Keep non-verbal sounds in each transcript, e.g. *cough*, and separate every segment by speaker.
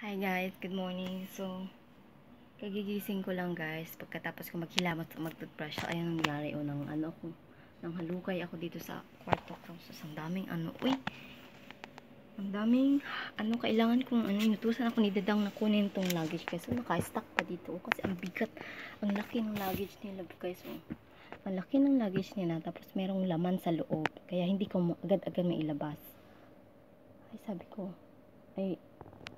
Speaker 1: Hi guys, good morning. So, kagigising ko lang guys. Pagkatapos ko maghilamot at mag-toothbrush. So, ayun ang nangyari. O, nang ano ako, nang halukay ako dito sa kwarto ko. So, ang daming ano, uy, ang daming, ano, kailangan kong, ano, inutusan ako ni Dadang na kunin tong luggage guys. So, naka-stack pa dito. Kasi ang bigat, ang laki ng luggage nila guys. O, ang laki ng luggage nila. Tapos, merong laman sa loob. Kaya, hindi ko agad-agad mailabas. Ay, sabi ko, ay,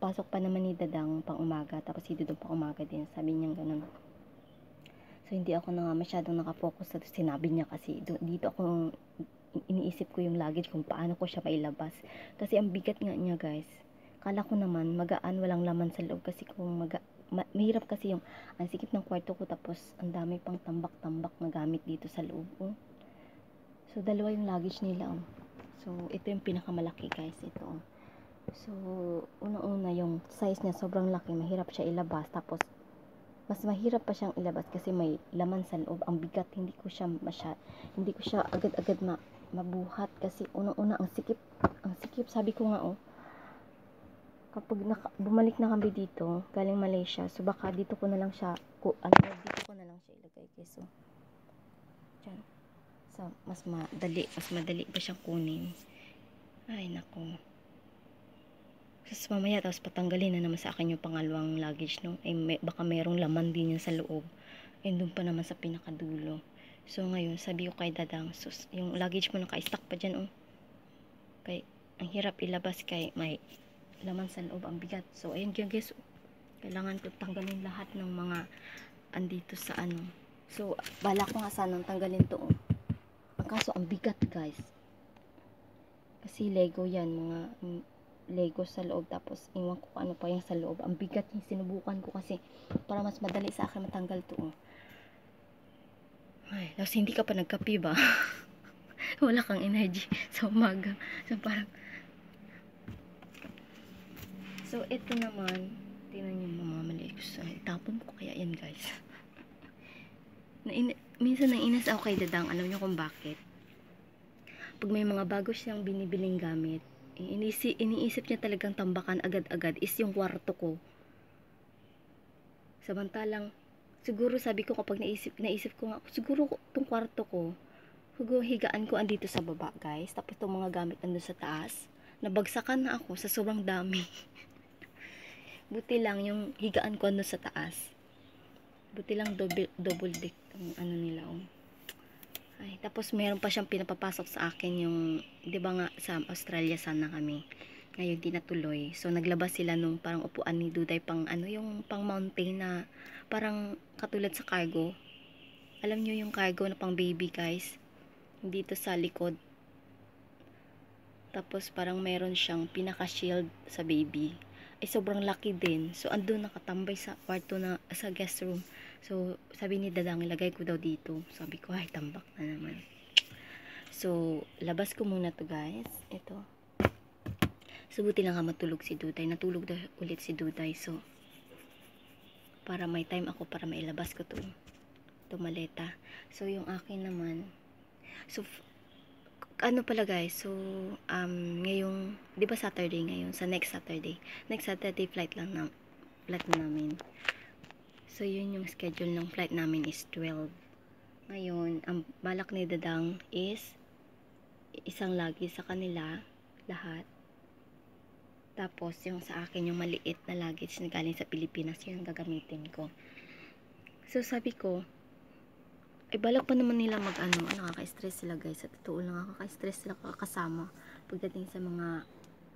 Speaker 1: pasok pa naman ni Dadang pang umaga, tapos si Dudong pang umaga din. Sabi niya ganun. So, hindi ako na nga masyadong nakapokus sa sinabi niya kasi dito ako iniisip ko yung luggage kung paano ko siya mailabas. Kasi ang bigat nga niya guys. Kala ko naman magaan, walang laman sa loob kasi kung maga, ma, mahirap kasi yung ang sikip ng kwarto ko tapos ang dami pang tambak-tambak na gamit dito sa loob. Oh. So, dalawa yung luggage nila. Oh. So, ito yung pinakamalaki guys. Ito oh. So, una-una yung size niya sobrang laki, mahirap siya ilabas. Tapos, mas mahirap pa siyang ilabas kasi may laman sa loob. Ang bigat, hindi ko siya masya, hindi ko siya agad-agad ma, mabuhat kasi una-una ang sikip, ang sikip, sabi ko nga oh, kapag naka, bumalik na kami dito, galing Malaysia, so baka dito ko na lang siya, ko, ano, dito ko na lang siya ilagay. Okay, so, dyan. So, mas madali, mas madali pa siyang kunin. Ay, nako. Tapos mamaya, tapos patanggalin na naman sa akin yung pangalawang luggage, no? Eh, may, baka mayroong laman din yan sa loob. And doon pa naman sa pinakadulo. So, ngayon, sabi ko kay Dadang, sus, yung luggage mo naka-stack pa dyan, oh. Kay, ang hirap ilabas kay may laman sa loob, ang bigat. So, ayun, guys, kailangan ko tanggalin lahat ng mga andito sa ano. So, bala ko nga sanang tanggalin to, oh. Ang kaso, ang bigat, guys. Kasi Lego yan, mga Lego sa loob tapos iwan ko ano pa yung sa loob. Ang bigat yung sinubukan ko kasi para mas madali sa akin matanggal to oh. ay tapos hindi ka pa nagkapi ba? *laughs* Wala kang energy *laughs* sa umaga. So parang so ito naman. Tingnan nyo mamamali ko sa tapon ko. Kaya yan guys. *laughs* Na minsan nainas ako kay dadang. Alam nyo kung bakit? Pag may mga bago siyang binibiling gamit Inisi, iniisip niya talagang tambakan agad-agad is yung kwarto ko. Samantalang, siguro sabi ko kapag naisip, naisip ko nga, siguro itong kwarto ko, higaan ko andito sa baba guys. Tapos itong mga gamit andun sa taas. Nabagsakan na ako sa sobrang dami. *laughs* Buti lang yung higaan ko andun sa taas. Buti lang double, double deck ang ano nila oh. Ay, tapos meron pa siyang pinapapasok sa akin yung, di ba nga sa Australia sana kami. Ngayon di natuloy. So naglabas sila nung parang upuan ni Duday pang ano yung pang mountain na parang katulad sa cargo. Alam niyo yung cargo na pang baby guys. Dito sa likod. Tapos parang meron siyang pinaka shield sa baby. Ay sobrang laki din. So andun nakatambay sa kwarto na sa guest room. So, sabi ni Dadang, ilagay ko daw dito. Sabi ko, ay, tambak na naman. So, labas ko muna to guys. Ito. So, buti lang nga matulog si Duday. Natulog daw ulit si Duday. So, para may time ako para mailabas ko to. To maleta. So, yung akin naman. So, ano pala guys, so, um, ngayong, di ba Saturday ngayon? Sa next Saturday. Next Saturday flight lang na, flight na namin. So, yun yung schedule ng flight namin is 12. Ngayon, ang balak ni Dadang is isang lagi sa kanila, lahat. Tapos, yung sa akin, yung maliit na luggage na galing sa Pilipinas, yun gagamitin ko. So, sabi ko, ay balak pa naman nila mag ano, nakaka-stress sila guys. Sa totoo lang, nakaka-stress sila kakasama pagdating sa mga,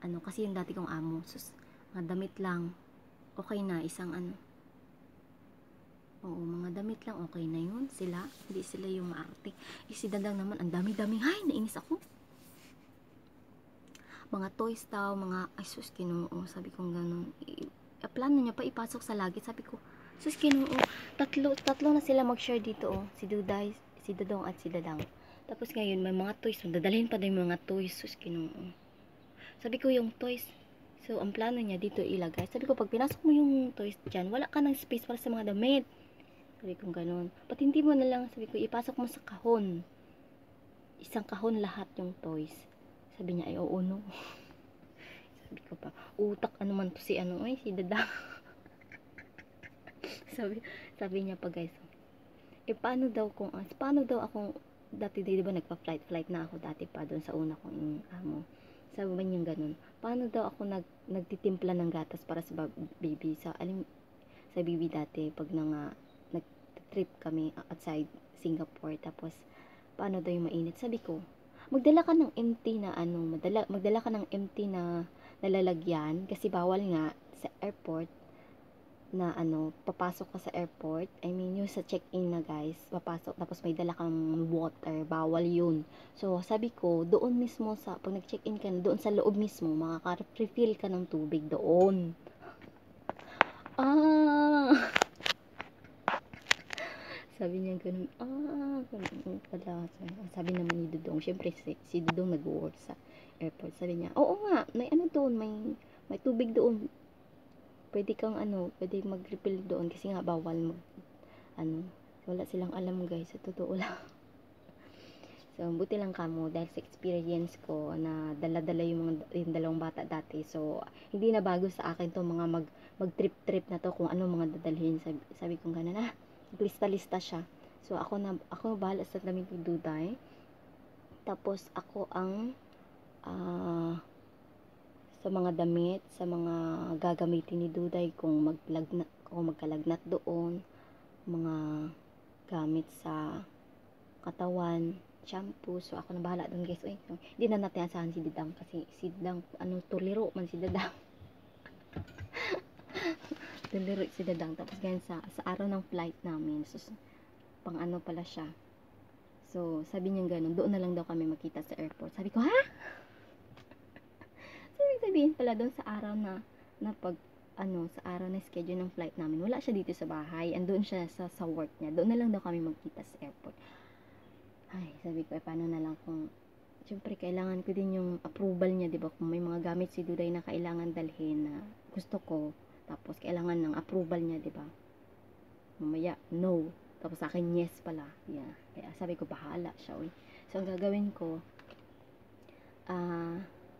Speaker 1: ano, kasi yung dati kong amo, sus, mga damit lang, okay na, isang ano, Oo, mga damit lang, okay na yun. Sila, hindi sila yung maarte. Eh, si Dandang naman, ang dami-daming, hay, nainis ako. Mga toys daw, mga, ay sus, kinoo, sabi kong ganun. I, plano niya pa ipasok sa lagi. Sabi ko, sus, kinoo, tatlo, tatlo na sila mag-share dito, oh. Si Duday, si Dudong at si Dadang. Tapos ngayon, may mga toys. Dadalhin pa din mga toys. Sus, kinoo. Sabi ko, yung toys, So, ang plano niya dito ilagay. Sabi ko, pag pinasok mo yung toys dyan, wala ka ng space para sa mga damit. Sabi ko ganun. Ba't hindi mo na lang, sabi ko, ipasok mo sa kahon. Isang kahon lahat yung toys. Sabi niya, ay oo no. *laughs* Sabi ko pa, utak ano man to si ano, ay si Dada. *laughs* sabi, sabi niya pa guys, eh paano daw kung, uh, paano daw ako, dati di ba nagpa-flight, flight na ako dati pa doon sa una kong amo. Sabi ba niya ganun, paano daw ako nag, nagtitimpla ng gatas para sa baby, sa, alim, sa baby dati, pag na nag-trip kami outside Singapore, tapos, paano daw yung mainit? Sabi ko, magdala ka ng empty na ano, magdala, magdala ka ng empty na nalalagyan kasi bawal nga sa airport na ano, papasok ka sa airport, I mean, yung sa check-in na guys, papasok, tapos may dala kang water, bawal yun. So, sabi ko, doon mismo sa, pag nag-check-in ka na, doon sa loob mismo, makaka-refill ka ng tubig doon. Ah! Sabi niya ganun, ah, ganun pala. Sabi naman ni Dudong, syempre si, si Dudong nag-work sa airport. Sabi niya, oo nga, may ano doon, may, may tubig doon. Pwede kang ano, pwede mag-refill doon kasi nga bawal mag, ano, wala silang alam guys, sa totoo lang. *laughs* So, buti lang kamo dahil sa experience ko na dala-dala yung mga yung dalawang bata dati. So, hindi na bago sa akin to mga mag mag-trip-trip na to kung ano mga dadalhin. Sabi, sabi ko gana na, lista-lista siya. So, ako na, ako bahala sa damit ni Duday. Tapos, ako ang, uh, sa mga damit, sa mga gagamitin ni Duday, kung maglagnat, kung magkalagnat doon, mga gamit sa katawan, shampoo. So, ako na bahala doon guys. Uy, hindi na natin asahan si Didang kasi si Didang, ano, tuliro man si Didang. *laughs* tuliro si Didang. Tapos ganyan sa, sa araw ng flight namin. So, pang ano pala siya. So, sabi niya ganun, doon na lang daw kami makita sa airport. Sabi ko, ha? *laughs* sabi sabihin pala doon sa araw na, na pag, ano, sa araw na schedule ng flight namin, wala siya dito sa bahay. Andun siya sa, sa work niya. Doon na lang daw kami magkita sa airport. Ay, sabi ko, eh, paano na lang kung, syempre, kailangan ko din yung approval niya, di ba? Kung may mga gamit si Duday na kailangan dalhin na gusto ko, tapos kailangan ng approval niya, di ba? Mamaya, no. Tapos sa akin, yes pala. Yeah. Kaya sabi ko, bahala siya, uy. So, ang gagawin ko, ah, uh,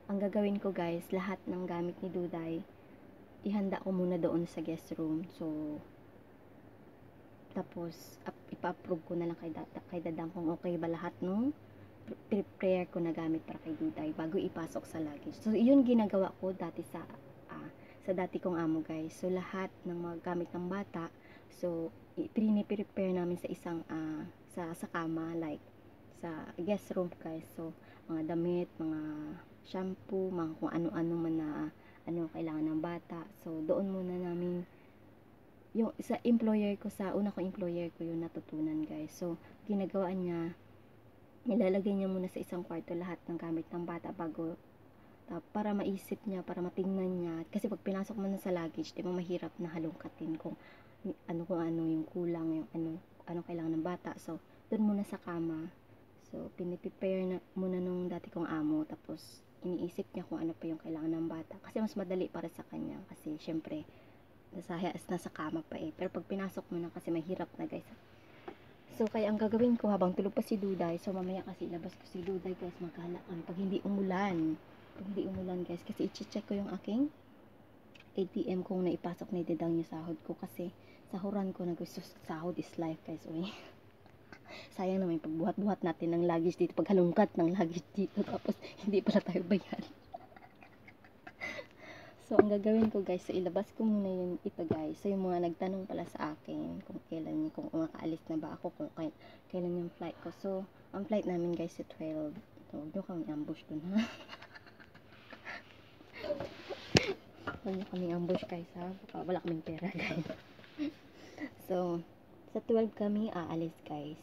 Speaker 1: ang gagawin ko, guys, lahat ng gamit ni Duday, ihanda ko muna doon sa guest room. So, tapos, ipa-approve ko na lang kay, data, kay dadang kung okay ba lahat no prepare ko na gamit para kay Duday bago ipasok sa luggage. So, yun ginagawa ko dati sa sa dati kong amo guys. So, lahat ng mga gamit ng bata, so, prepare namin sa isang uh, sa, sa kama, like, sa guest room guys. So, mga damit, mga shampoo, mga kung ano-ano man na ano kailangan ng bata. So, doon muna namin yung sa employer ko sa una kong employer ko yung natutunan guys so ginagawa niya nilalagay niya muna sa isang kwarto lahat ng gamit ng bata bago para maisip niya para matingnan niya kasi pag pinasok mo na sa luggage di ba mahirap na halongkatin kung ano kung ano yung kulang yung ano ano kailangan ng bata so doon muna sa kama so piniprepare na muna nung dati kong amo tapos iniisip niya kung ano pa yung kailangan ng bata kasi mas madali para sa kanya kasi syempre nasa, nasa kama pa eh. Pero pag pinasok mo na kasi mahirap na guys. So, kaya ang gagawin ko habang tulog pa si Duday, so mamaya kasi labas ko si Duday guys, maghalaan. Pag hindi umulan, hindi umulan guys, kasi i-check ko yung aking ATM kung naipasok na idedang yung sahod ko kasi sahuran ko na gusto sahod is life guys. Uy. *laughs* Sayang naman pagbuhat-buhat natin ng luggage dito, paghalungkat ng luggage dito, tapos hindi pala tayo bayan. *laughs* So, ang gagawin ko guys, so ilabas ko muna yun ito guys. So, yung mga nagtanong pala sa akin kung kailan, kung makaalis na ba ako, kung kailan, kailan yung flight ko. So, ang flight namin guys, si 12. So, huwag nyo kami ambush dun ha. *laughs* huwag kami ambush guys ha. Baka wala kaming pera guys. so, sa 12 kami aalis guys.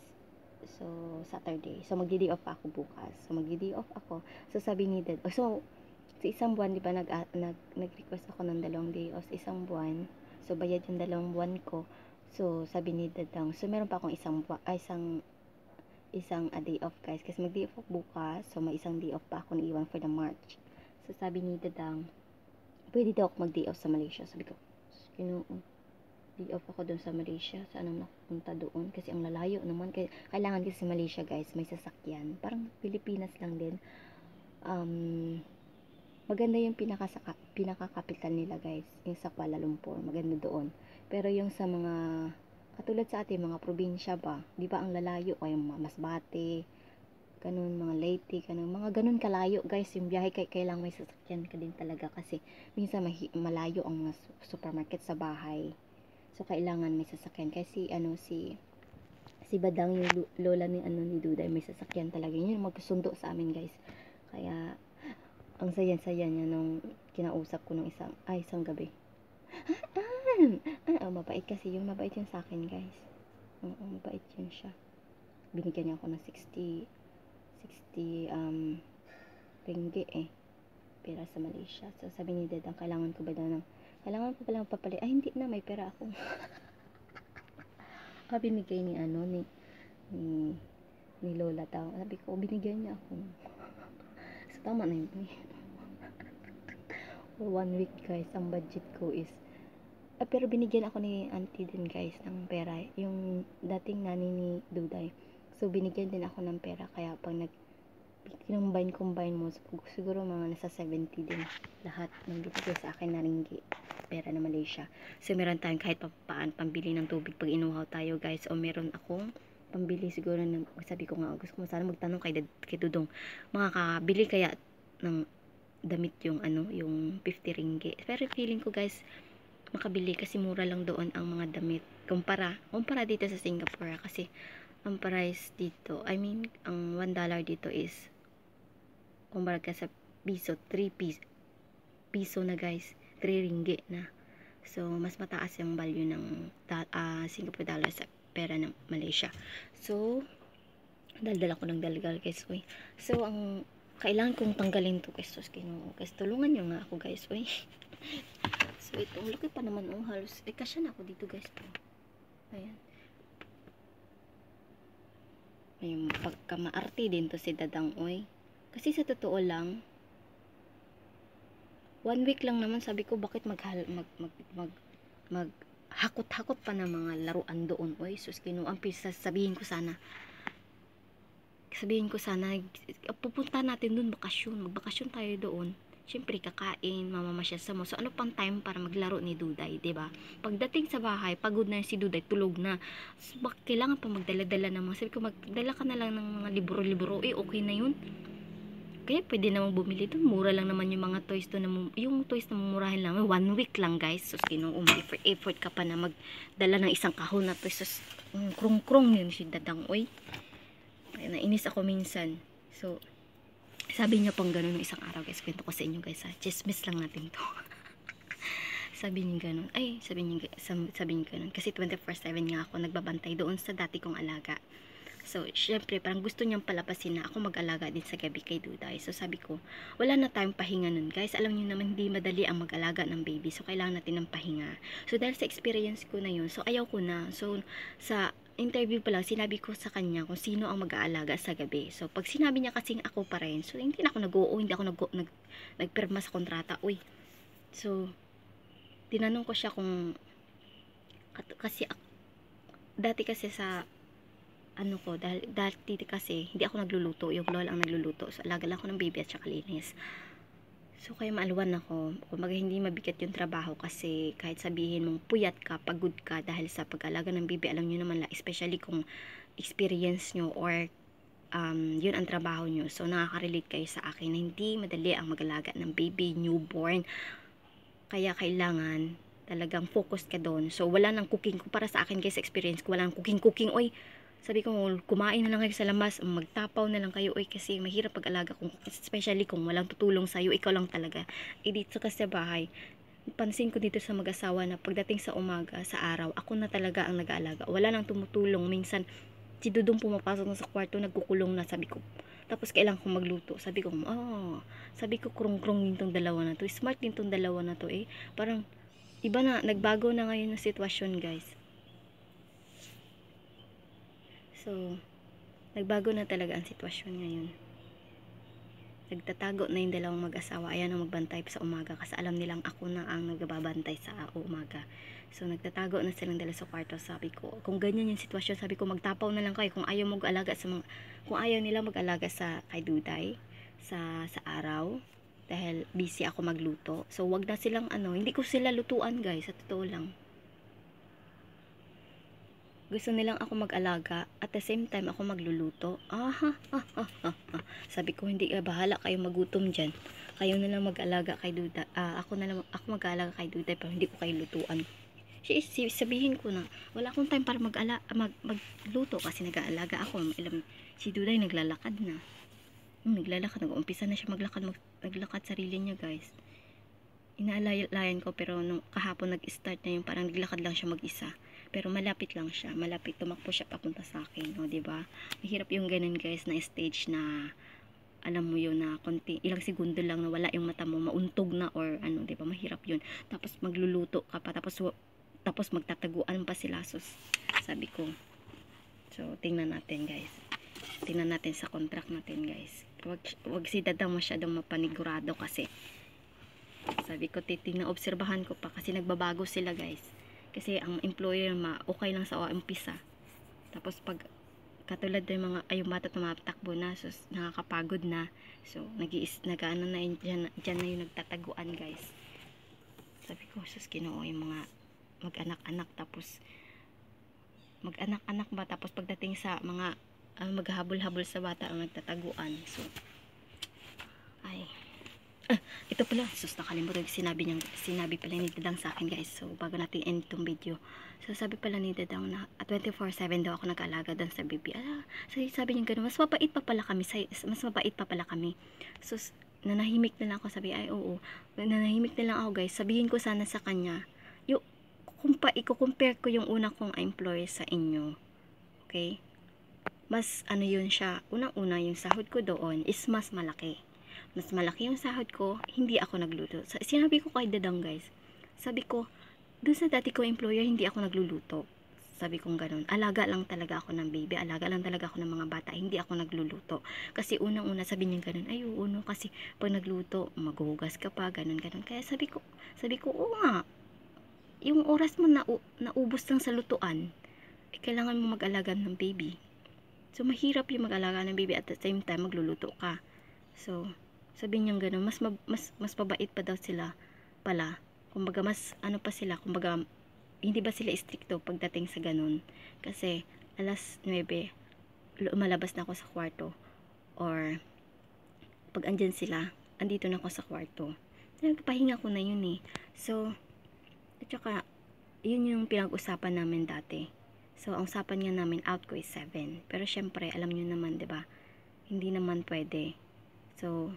Speaker 1: So, Saturday. So, magdi-day off ako bukas. So, magdi-day off ako. So, sabi ni Dad, oh, so, sa isang buwan, di ba, nag, uh, nag, nag-request ako ng dalawang day off sa isang buwan. So, bayad yung dalawang buwan ko. So, sabi ni Dadang, so, meron pa akong isang, buwan, ay, isang, isang a day off, guys. Kasi mag-day off bukas. So, may isang day off pa ako iwan for the March. So, sabi ni Dadang, pwede daw ako mag-day off sa Malaysia. Sabi ko, you know, day off ako doon sa Malaysia. Saan ang napunta doon? Kasi ang lalayo naman. Kailangan kasi sa Malaysia, guys, may sasakyan. Parang Pilipinas lang din. Um, maganda yung pinaka pinaka-capital nila guys, yung sa Kuala Lumpur, maganda doon. Pero yung sa mga katulad sa atin mga probinsya ba, 'di ba ang lalayo ay Masbate, ganun mga Leyte, ganun mga ganun kalayo guys, yung biyahe kay kailangan may sasakyan ka din talaga kasi minsan mahi, malayo ang mga supermarket sa bahay. So kailangan may sasakyan kasi ano si si Badang yung lola ni ano ni Duday may sasakyan talaga yun magsundo sa amin guys kaya ang saya-saya niya nung kinausap ko nung isang, ay, isang gabi. ah, oh, mabait kasi yun. Mabait yun sa akin, guys. Oo, mabait yun siya. Binigyan niya ako ng 60, 60, um, ringgi eh. Pera sa Malaysia. So, sabi ni Dad, ang kailangan ko ba daw ng, kailangan ko ba lang papalit? Ay, hindi na, may pera ako. *laughs* ah, binigay ni ano, ni, ni, ni Lola daw. Sabi ko, binigyan niya ako. *laughs* so, tama na yun. *laughs* For one week, guys, ang budget ko is Ah, pero binigyan ako ni auntie din guys ng pera. Yung dating nani ni Duday. So, binigyan din ako ng pera. Kaya pag nag combine-combine mo, siguro mga nasa 70 din lahat ng binigay sa akin na ringgi pera na Malaysia. So, meron tayong kahit pa paan pambili ng tubig pag inuhaw tayo guys. O meron akong pambili siguro ng, sabi ko nga, gusto ko sana magtanong kay, kay Dudong, makakabili kaya ng damit yung ano, yung 50 ringgit. Pero feeling ko guys, makabili kasi mura lang doon ang mga damit kumpara kumpara dito sa Singapore kasi ang price dito I mean ang 1 dollar dito is kumpara ka sa piso 3 piso piso na guys 3 ringgit na so mas mataas yung value ng uh, Singapore dollar sa pera ng Malaysia so daldal ako ng dalgal guys uy. so ang kailangan kong tanggalin to guys guys tulungan nyo nga ako guys uy *laughs* So, ito, laki pa naman, oh, halos, eh, kasya na ako dito, guys, po. Ayan. Ayun, pagka maarte din to si Dadang, oy. Kasi sa totoo lang, one week lang naman, sabi ko, bakit mag, mag, mag, mag, mag, hakot-hakot pa ng mga laruan doon, oy. Sus, kinuang pisa, sabihin ko sana, sabihin ko sana, pupunta natin doon bakasyon, magbakasyon tayo doon syempre kakain, mamamasya sa mo. So ano pang time para maglaro ni Duday, 'di ba? Pagdating sa bahay, pagod na si Duday, tulog na. So, bak kailangan pa magdala-dala ng mga sabi ko magdala ka na lang ng mga libro-libro, eh okay na 'yun. Kaya pwede namang bumili doon. Mura lang naman yung mga toys doon. Yung toys na mumurahin lang. One week lang guys. So, sino um, effort, ka pa na magdala ng isang kahon na toys. So, um, krong-krong yun si Dadang. Uy. Nainis ako minsan. So, sabi niya pang ganun isang araw guys. Kwento ko sa inyo guys ha. Chismis lang natin to. *laughs* sabi niya ganun. Ay, sabi niya, sabi niya ganun. Kasi 24-7 nga ako nagbabantay doon sa dati kong alaga. So, syempre, parang gusto niyang palapasin na ako mag-alaga din sa gabi kay Duday. So, sabi ko, wala na tayong pahinga nun, guys. Alam niyo naman, hindi madali ang mag-alaga ng baby. So, kailangan natin ng pahinga. So, dahil sa experience ko na yun, so, ayaw ko na. So, sa interview pa lang, sinabi ko sa kanya kung sino ang mag-aalaga sa gabi. So, pag sinabi niya kasing ako pa rin, so, hindi na ako nag-oo, hindi ako nag, nag, nagpirma sa kontrata. Uy, so, tinanong ko siya kung, kasi, dati kasi sa, ano ko, dahil, dati kasi, hindi ako nagluluto, yung lola ang nagluluto. So, alaga lang ako ng baby at saka linis. So, kaya maaluan ako. Kumbaga, hindi mabigat yung trabaho kasi kahit sabihin mong puyat ka, pagod ka dahil sa pag-alaga ng baby, alam nyo naman la, especially kung experience nyo or um, yun ang trabaho nyo. So, nakaka-relate kayo sa akin na hindi madali ang mag-alaga ng baby, newborn. Kaya kailangan talagang focus ka doon. So, wala nang cooking. Para sa akin guys, experience ko, wala nang cooking-cooking. Oy, sabi ko, kumain na lang kayo sa labas, magtapaw na lang kayo, oy, kasi mahirap pag-alaga, kung, especially kung walang tutulong sa'yo, ikaw lang talaga. E dito kasi sa bahay, pansin ko dito sa mag-asawa na pagdating sa umaga, sa araw, ako na talaga ang nag-aalaga. Wala nang tumutulong. Minsan, si Dudong pumapasok na sa kwarto, nagkukulong na, sabi ko, tapos kailangan kong magluto. Sabi ko, oh, sabi ko, krong-krong din tong dalawa na to. Smart din tong dalawa na to, eh. Parang, iba na, nagbago na ngayon ng sitwasyon, guys. So, nagbago na talaga ang sitwasyon ngayon. Nagtatago na yung dalawang mag-asawa. Ayan ang magbantay sa umaga kasi alam nilang ako na ang nagbabantay sa umaga. So, nagtatago na silang dala sa kwarto. Sabi ko, kung ganyan yung sitwasyon, sabi ko, magtapaw na lang kayo. Kung ayaw mag-alaga sa mga, kung ayaw nila mag-alaga sa kay Duday, sa, sa araw, dahil busy ako magluto. So, wag na silang ano, hindi ko sila lutuan guys, sa totoo lang. Gusto nilang ako mag-alaga at the same time ako magluluto. Ah, ha, ha, ha, ha. Sabi ko, hindi, eh, bahala kayo magutom dyan. Kayo na lang mag-alaga kay Duda. Ah, ako na lang, ako mag-alaga kay Duda pero hindi ko kayo lutuan. Si, sabihin ko na, wala akong time para mag-ala, mag, magluto kasi nag-aalaga ako. Alam, si Duday naglalakad na. Hmm, naglalakad, nag-umpisa na siya maglakad, mag, naglakad sarili niya guys. Inaalayan ko pero nung kahapon nag-start na yung parang naglakad lang siya mag-isa. Pero malapit lang siya, malapit tumakbo siya papunta sa akin, no, 'di ba? Mahirap yung ganun guys na stage na alam mo yun na konti, ilang segundo lang na wala yung mata mo, mauntog na or ano, 'di ba? Mahirap yun. Tapos magluluto ka pa tapos tapos magtataguan pa sila sus. Sabi ko. So, tingnan natin guys. Tingnan natin sa contract natin guys. Wag, wag si Dadang masyadong mapanigurado kasi sabi ko titingnan, obserbahan ko pa kasi nagbabago sila guys kasi ang employer ma okay lang sa umpisa. Tapos pag katulad ng mga ay mata tumatakbo na so nakakapagod na. So nag-iis nagaano na yun, dyan, dyan na yung nagtataguan guys. Sabi ko sus kinoo yung mga mag-anak-anak tapos mag-anak-anak ba? Tapos pagdating sa mga uh, maghabol-habol sa bata ang nagtataguan. So Ah, *laughs* ito pala, sus nakalimutan sinabi niya, sinabi pala ni Dadang sa akin guys. So, bago natin end itong video. So, sabi pala ni Dadang na 24-7 daw ako nag-alaga doon sa baby. Ah, so, sabi niya gano'n, mas mapait pa pala kami, mas mapait pa pala kami. So, nanahimik na lang ako, sabi, ay oo, nanahimik na lang ako guys. Sabihin ko sana sa kanya, yung, kumpa, i-compare ko yung una kong employer sa inyo. Okay? Mas, ano yun siya, unang-una yung sahod ko doon is mas malaki mas malaki yung sahod ko, hindi ako nagluto. Sinabi ko kay Dadang guys, sabi ko, dun sa dati ko employer, hindi ako nagluluto. Sabi kong ganun, alaga lang talaga ako ng baby, alaga lang talaga ako ng mga bata, hindi ako nagluluto. Kasi unang-una sabi niya ganun, ay oo, no, kasi pag nagluto, maghugas ka pa, ganun, ganun. Kaya sabi ko, sabi ko, oo nga, yung oras mo na naubos lang sa lutuan, eh, kailangan mo mag-alaga ng baby. So, mahirap yung mag-alaga ng baby at the same time magluluto ka. So, sabi niya gano'n, mas, mas, mas pabait pa daw sila pala. Kumbaga, mas ano pa sila, kumbaga, hindi ba sila stricto pagdating sa ganun. Kasi, alas 9, lumalabas na ako sa kwarto. Or, pag andyan sila, andito na ako sa kwarto. Nagpahinga ko na yun eh. So, at saka, yun yung pinag-usapan namin dati. So, ang usapan nga namin, out ko is 7. Pero, syempre, alam nyo naman, ba diba? Hindi naman pwede. So,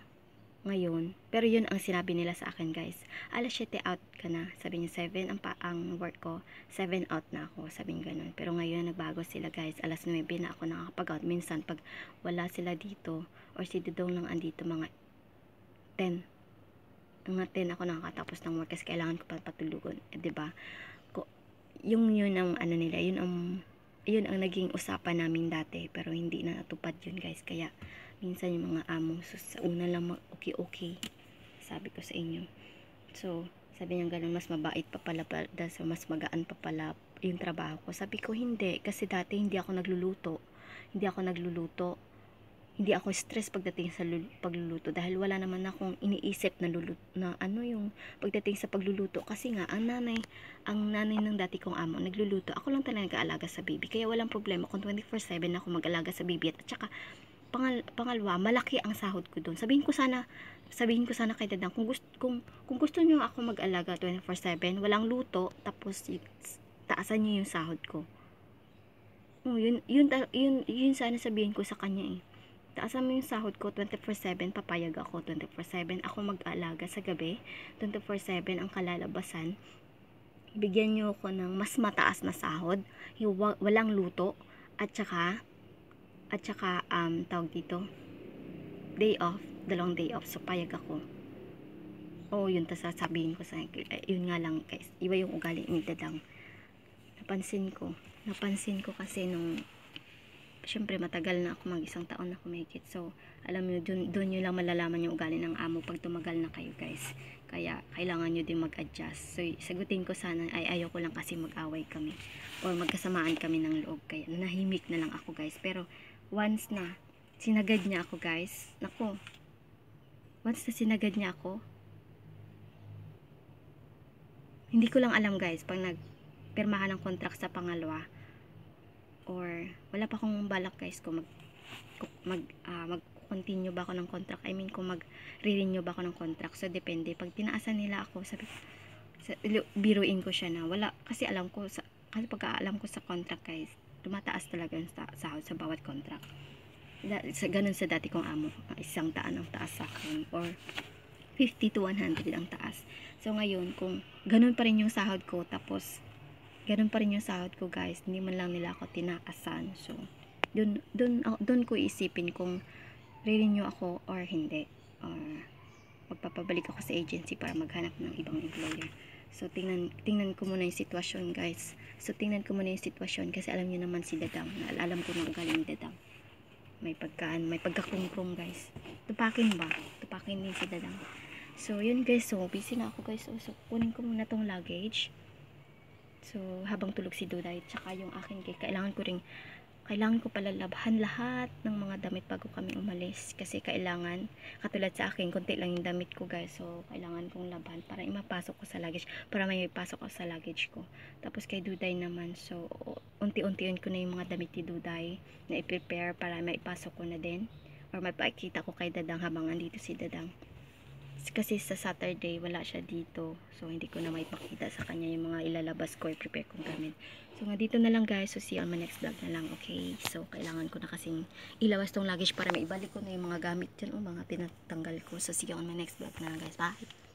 Speaker 1: ngayon. Pero yun ang sinabi nila sa akin guys. Alas 7 out ka na. Sabi niya 7 ang, pa, ang work ko. 7 out na ako. Sabi niya ganun. Pero ngayon nagbago sila guys. Alas 9 na ako nakakapag out. Minsan pag wala sila dito or si Dudong lang andito mga 10. Mga 10 ako nakakatapos ng work kasi kailangan ko pa patulugon. Eh, ba diba? Yung yun ang ano nila. Yun ang yun ang naging usapan namin dati pero hindi na natupad yun guys kaya minsan yung mga amo so sa una lang okay okay sabi ko sa inyo. So sabi niya ganun mas mabait pa pala so mas magaan pa pala yung trabaho ko. Sabi ko hindi kasi dati hindi ako nagluluto. Hindi ako nagluluto. Hindi ako stress pagdating sa pagluluto dahil wala naman akong iniisip na luluto na ano yung pagdating sa pagluluto. Kasi nga ang nanay ang nanay ng dati kong amo nagluluto. Ako lang talaga nag-aalaga sa baby. Kaya walang problema kung 24/7 ako mag-alaga sa baby at, at saka pangal, pangalawa malaki ang sahod ko doon sabihin ko sana sabihin ko sana kay dadang kung gusto kung, kung gusto niyo ako mag-alaga 24/7 walang luto tapos taasan niyo yung sahod ko. Oh, yun, yun, yun, yun sana sabihin ko sa kanya eh. Taasan mo yung sahod ko 24/7 papayag ako 24/7 ako mag-aalaga sa gabi 24/7 ang kalalabasan. Bigyan niyo ako ng mas mataas na sahod walang luto at saka at saka um, tawag dito day off dalawang day off. So payag ako. Oh yun ta sasabihin ko sa eh, yun nga lang guys iba yung ugali ni dadang. Napansin ko napansin ko kasi nung syempre matagal na ako mag isang taon na kumikit. So alam nyo dun, dun nyo lang malalaman yung ugali ng amo pag tumagal na kayo guys. Kaya kailangan nyo din mag adjust so sagutin ko sana ay ayoko lang kasi mag away kami or magkasamaan kami ng loob. Kaya nahimik na lang ako guys. Pero once na sinagad niya ako guys nako once na sinagad niya ako, hindi ko lang alam guys, pag nagpirmahan ng contract sa pangalawa, or wala pa akong balak guys kung mag mag ah, mag-continue ba ako ng contract. I mean kung mag-renew ba ako ng contract. So depende. Pag tinaasan nila ako, sabi sa, biruin ko siya na wala kasi alam ko sa kasi pag alam ko sa contract guys, tumataas talaga yung sa, sahod sa bawat contract. Sa, ganun sa dati kong amo, isang taan ang taas sa akin or 50 to 100 ang taas. So ngayon, kung ganun pa rin yung sahod ko, tapos ganun pa rin yung sahod ko guys, hindi man lang nila ako tinaasan. So, dun, dun, ah, dun ko isipin kung re-renew ako or hindi. Or magpapabalik ako sa agency para maghanap ng ibang employer. So, tingnan, tingnan ko muna yung sitwasyon guys. So, tingnan ko muna yung sitwasyon kasi alam niyo naman si Dadang. Alam ko na ugali ni Dadang. May pagkaan, may pagkakrong guys. Tupakin ba? Tupakin din si Dadang. So, yun guys. So, busy na ako guys. So, so kunin ko muna tong luggage. So, habang tulog si Duday, tsaka yung akin kay kailangan ko ring kailangan ko pala labhan lahat ng mga damit bago kami umalis. Kasi kailangan katulad sa akin konti lang yung damit ko guys. So kailangan kong labhan para imapasok ko sa luggage para may ipasok ko sa luggage ko. Tapos kay Duday naman so unti-untiin ko na yung mga damit ni Duday na i-prepare para maipasok ko na din or mapakita ko kay Dadang habang andito si Dadang kasi sa Saturday wala siya dito. So hindi ko na may pakita sa kanya yung mga ilalabas ko i-prepare kong gamit. So nga dito na lang guys. So see on my next vlog na lang okay? So kailangan ko na kasing ilawas tong luggage para maibalik ko na yung mga gamit dyan. O mga tinatanggal ko. So see on my next vlog na lang guys. Bye!